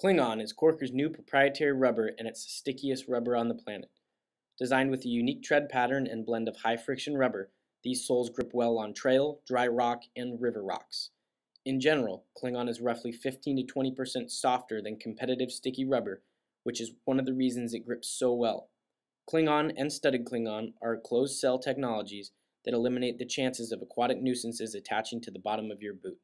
Kling-On is Korkers' new proprietary rubber and it's the stickiest rubber on the planet. Designed with a unique tread pattern and blend of high friction rubber, these soles grip well on trail, dry rock, and river rocks. In general, Kling-On is roughly 15 to 20% softer than competitive sticky rubber, which is one of the reasons it grips so well. Kling-On and studded Kling-On are closed cell technologies that eliminate the chances of aquatic nuisances attaching to the bottom of your boot.